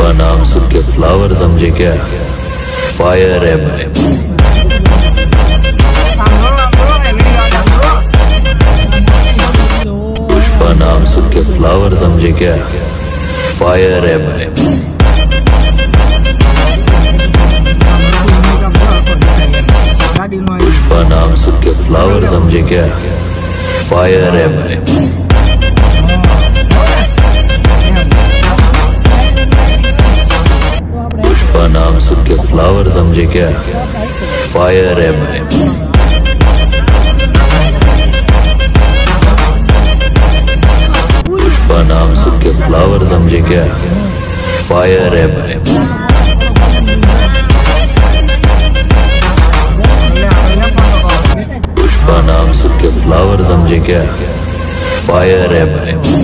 पुष्पा नाम सुन के फ्लावर समझे क्या? फायर एम पुष्पा नाम सुन के फ्लावर समझे क्या? फायर है मैं पुष्पा नाम सुन के फ्लावर समझे क्या? फायर है मैं नाम सुन के फ्लावर समझे क्या? फायर है मैं पुष्पा नाम सुन के फ्लावर समझे क्या? फायर है मैं पुष्पा नाम सुन के फ्लावर समझे क्या? फायर है मैं